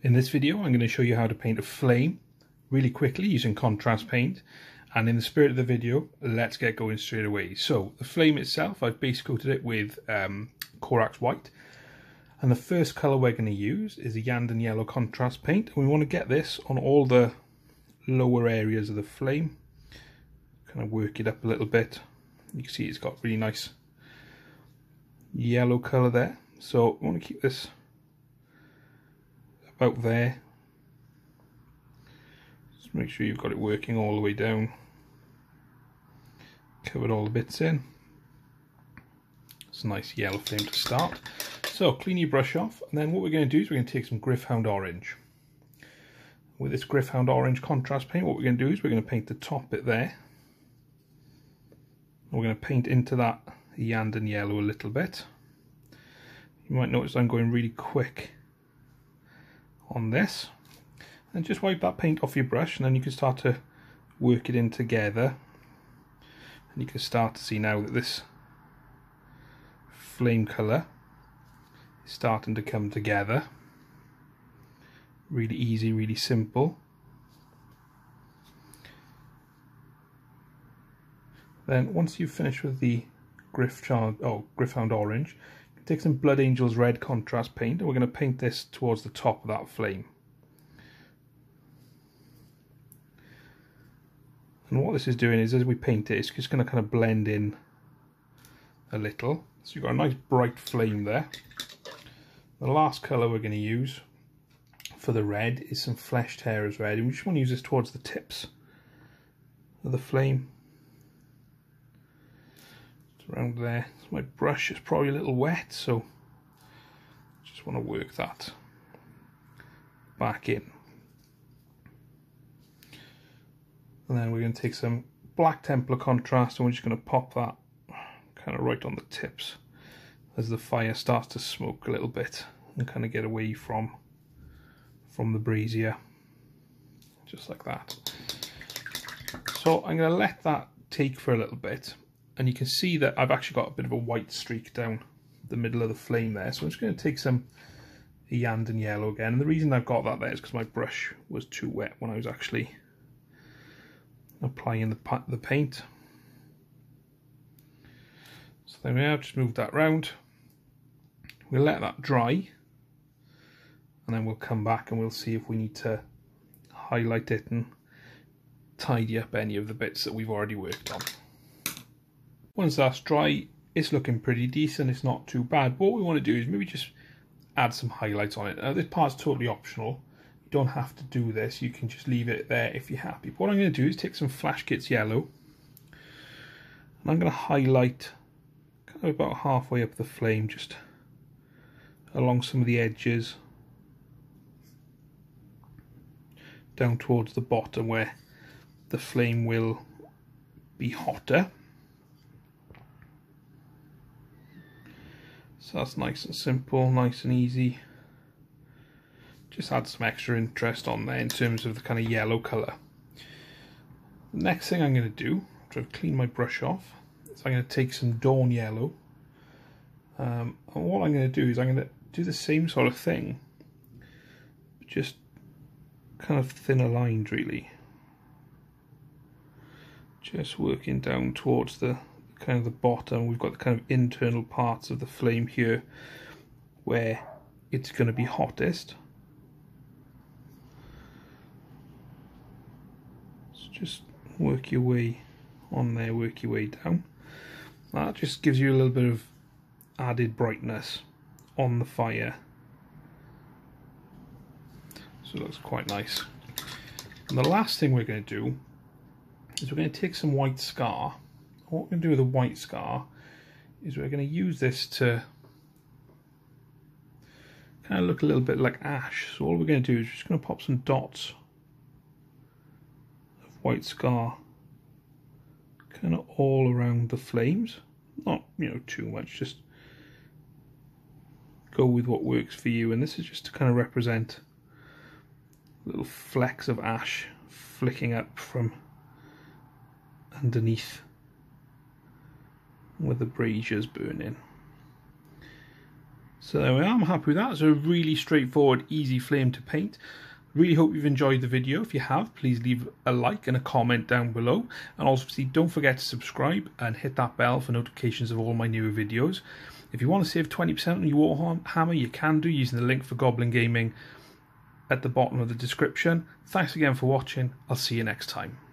In this video I'm going to show you how to paint a flame really quickly using contrast paint and in the spirit of the video let's get going straight away. So the flame itself I've base coated it with um, Corax white and the first colour we're going to use is a Iyanden yellow contrast paint and we want to get this on all the lower areas of the flame. Kind of work it up a little bit. You can see it's got really nice yellow colour there so we want to keep this about there. Just make sure you've got it working all the way down. Covered all the bits in. It's a nice yellow flame to start. So clean your brush off and then what we're going to do is we're going to take some Gryph-hound Orange. With this Gryph-hound Orange contrast paint what we're going to do is we're going to paint the top bit there. We're going to paint into that Iyanden yellow a little bit. You might notice I'm going really quick on this. And just wipe that paint off your brush and then you can start to work it in together. And you can start to see now that this flame colour is starting to come together. Really easy really simple. Then once you've finished with the Griff oh, Gryph-hound Orange Take some Blood Angels Red contrast paint and we're going to paint this towards the top of that flame. And what this is doing is as we paint it, it's just going to kind of blend in a little. So you've got a nice bright flame there. The last colour we're going to use for the red is some Flesh Tearers red. And we just want to use this towards the tips of the flame around there. My brush is probably a little wet, so just want to work that back in. And then we're going to take some black Templar contrast and we're just going to pop that kind of right on the tips as the fire starts to smoke a little bit and kind of get away from from the brazier just like that so I'm going to let that take for a little bit and you can see that I've actually got a bit of a white streak down the middle of the flame there. So I'm just going to take some Iyanden yellow again. And the reason I've got that there is because my brush was too wet when I was actually applying the, the paint. So there we are, just move that round. We'll let that dry and then we'll come back and we'll see if we need to highlight it and tidy up any of the bits that we've already worked on. Once that's dry, it's looking pretty decent. It's not too bad. But what we want to do is maybe just add some highlights on it. Now, this part's totally optional. You don't have to do this. You can just leave it there if you're happy. But what I'm going to do is take some Flash Gitz Yellow. And I'm going to highlight kind of about halfway up the flame, just along some of the edges. Down towards the bottom where the flame will be hotter. So that's nice and simple, nice and easy. Just add some extra interest on there in terms of the kind of yellow colour. The next thing I'm going to do, after I've cleaned my brush off, is I'm going to take some Dorn Yellow. Um, and what I'm going to do is I'm going to do the same sort of thing, just kind of thinner lined really. Just working down towards the kind of the bottom we've got the kind of internal parts of the flame here where it's going to be hottest. So just work your way on there work your way down. That just gives you a little bit of added brightness on the fire. So it looks quite nice. And the last thing we're going to do is we're going to take some white scar what we're going to do with a white scar is we're going to use this to kind of look a little bit like ash. So all we're going to do is just going to pop some dots of white scar kind of all around the flames. Not, you know, too much, just go with what works for you. And this is just to kind of represent little flecks of ash flicking up from underneath with the braziers burning. So there we are, I'm happy with that. It's a really straightforward, easy flame to paint. Really hope you've enjoyed the video. If you have, please leave a like and a comment down below. And also, don't forget to subscribe and hit that bell for notifications of all my newer videos. If you want to save 20% on your Warhammer, you can do using the link for Goblin Gaming at the bottom of the description. Thanks again for watching. I'll see you next time.